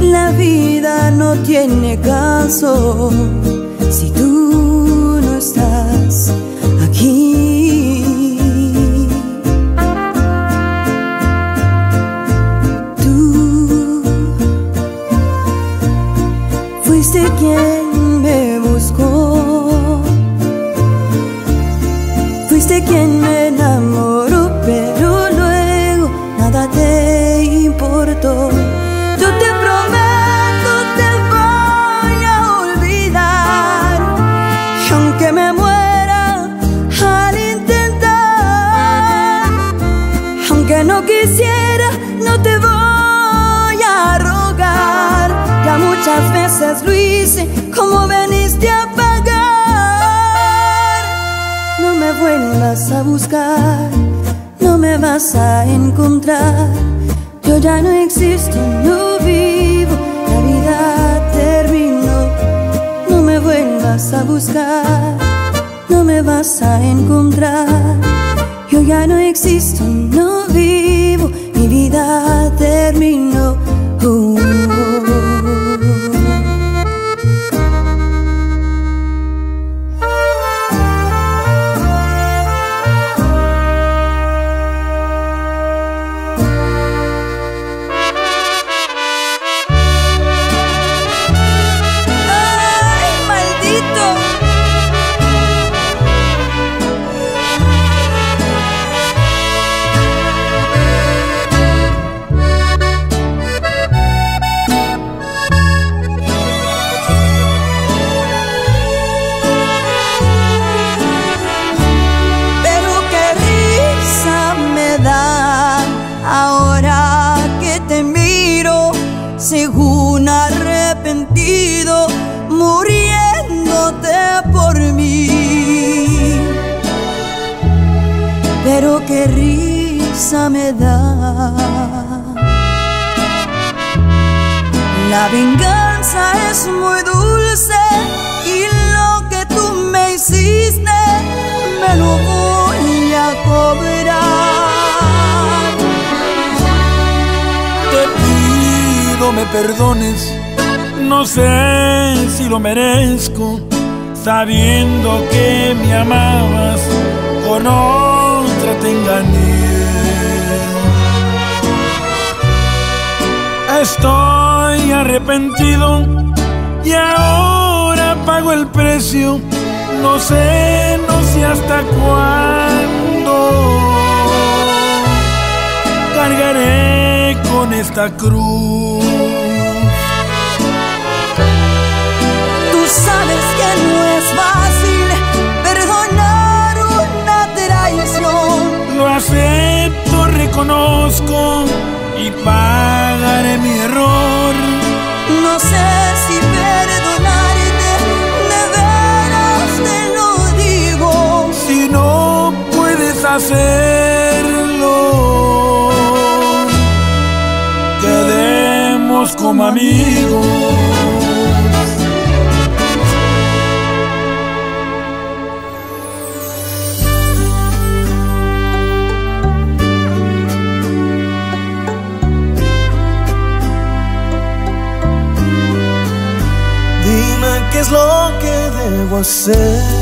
La vida no tiene caso si tú no estás aquí. Vuelvas a buscar, no me vas a encontrar. Yo ya no existo, no vivo, la vida terminó. No me vuelvas a buscar, no me vas a encontrar. Yo ya no existo, no vivo, mi vida terminó. Uh. Perdones, no sé si lo merezco, sabiendo que me amabas, con otra te engañé. Estoy arrepentido y ahora pago el precio, no sé, no sé hasta cuándo cargaré con esta cruz. Como amigos. Dime qué es lo que debo hacer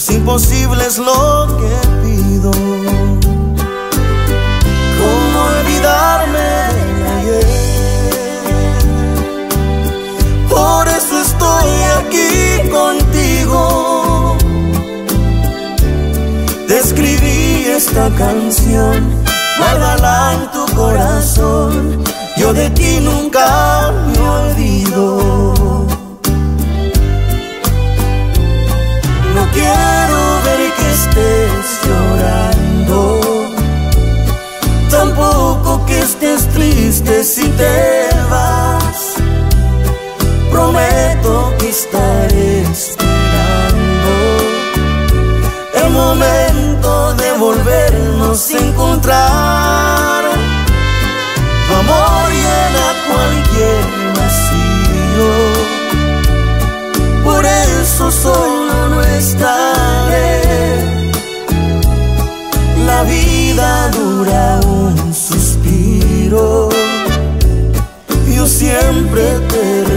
mas imposible es lo que pido. ¿Cómo olvidarme del ayer? Por eso estoy aquí contigo. Te escribí esta canción, guárdala en tu corazón. Yo de ti nunca te vas, prometo que estaré esperando el momento de volvernos a encontrar. Tu amor llena cualquier siempre te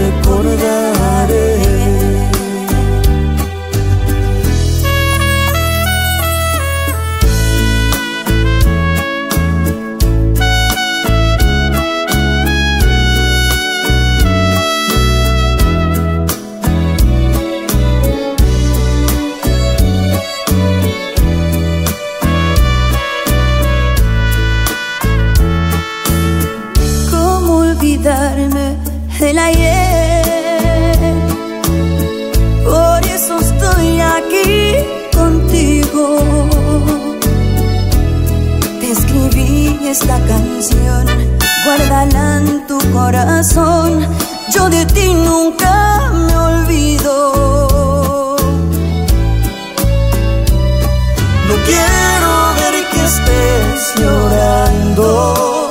quiero ver que estés llorando.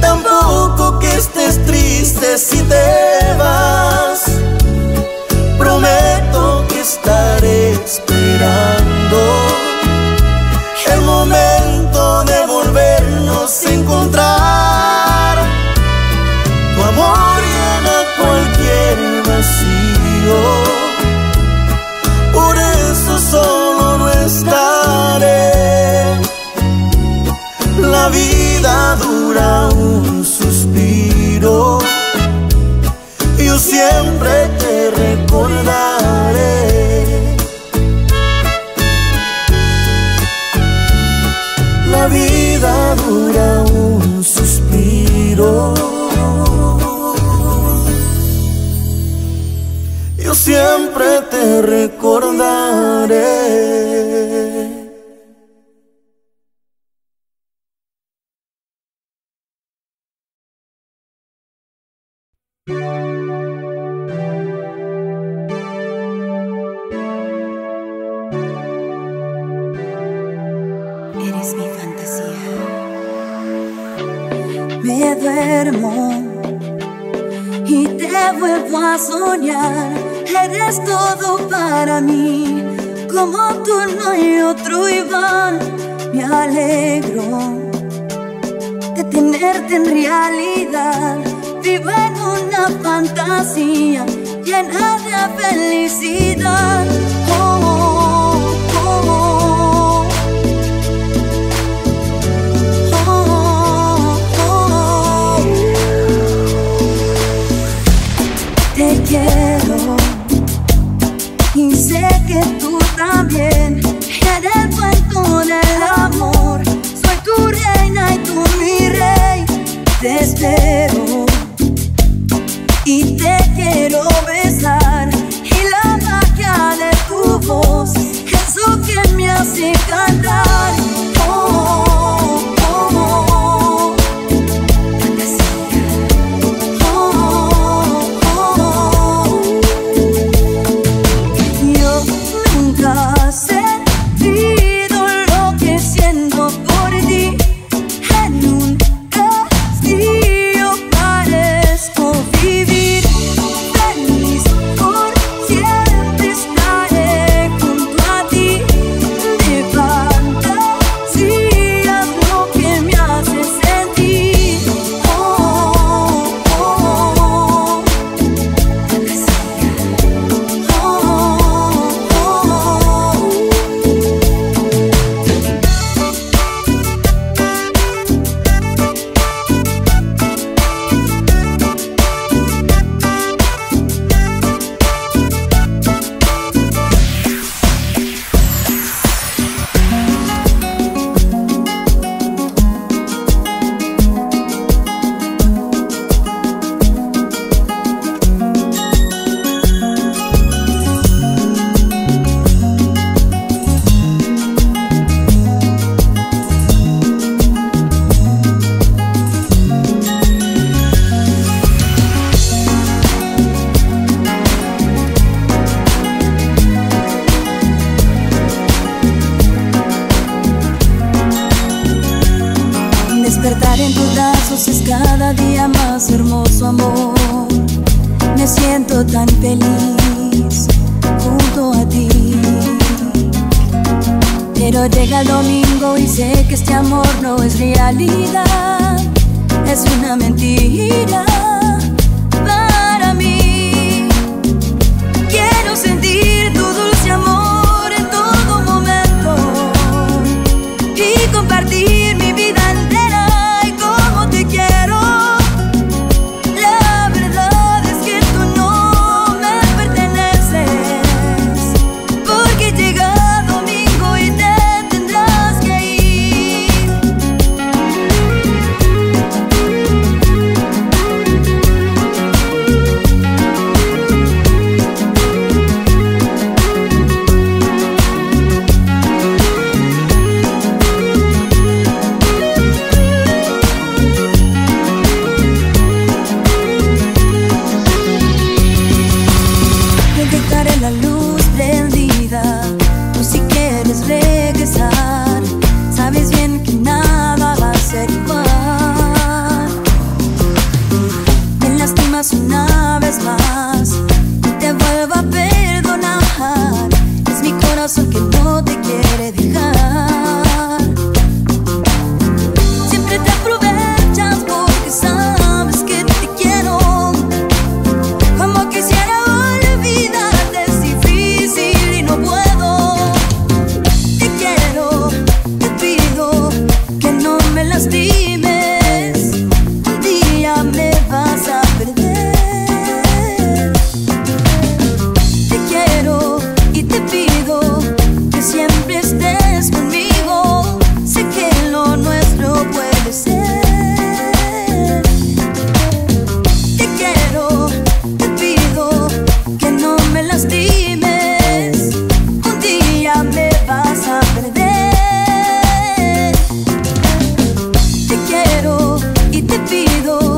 Tampoco que estés triste si te vas. Prometo que estaré esperando. otro Iván, me alegro de tenerte en realidad. Vivo en una fantasía llena de felicidad. Oh, oh, Te quiero y sé que tú también. te espero y te quiero besar y la magia de tu voz es lo que me hace cantar. Y